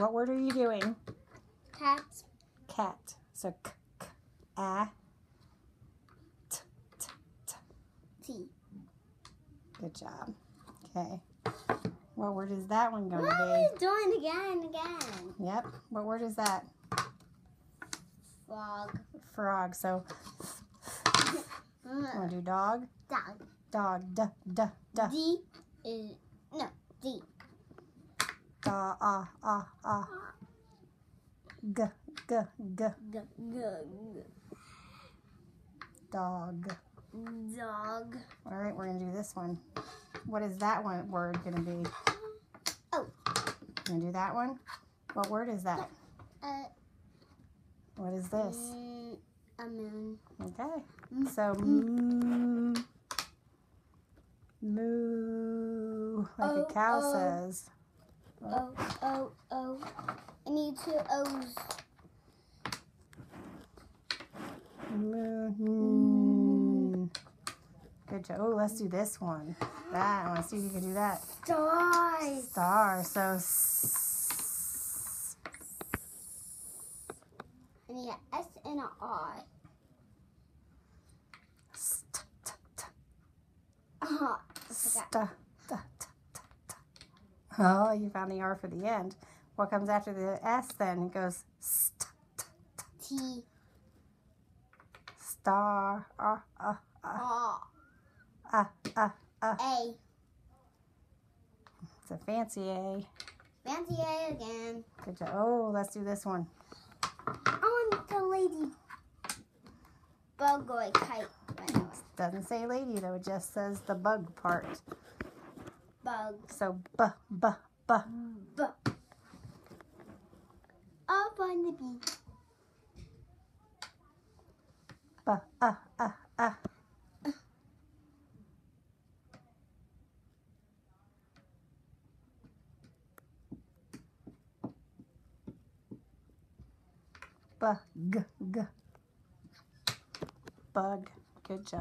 What word are you doing? Cat. Cat. So k, k, a, t, t, t. T. Good job. Okay. What word is that one going to you doing again and again? Yep. What word is that? Frog. Frog. So, want to do dog? Dog. Dog. D, d, d. D is no D. Da, ah, ah, ah. G, g, g. G g Dog. g. Dog. All right, we're going to do this one. What is that one word going to be? Oh. To do that one? What word is that? Uh, What is this? mm, a moon. Okay. So, moo. Moo. Like Oh, a cow oh. says. Oh oh oh. I need two O's. Moo. Good job. Oh, let's do this one. That. I want to see if you can do that. Stars. Star. So, s- I need an S and an R. st- t- t-. I forgot. st- t- t- t- uh-huh. t. Oh, you found the R for the end. What comes after the S then? It goes st- t- t- T star. Uh, uh, uh, R uh, uh. A. It's a fancy A. Fancy A again. Good job. Oh, let's do this one. I want the lady bug or kite. Doesn't say lady though. It just says the bug part. Bug. So b b b. B. Up on the bee. b uh uh uh. Bug g. Bug. Good job.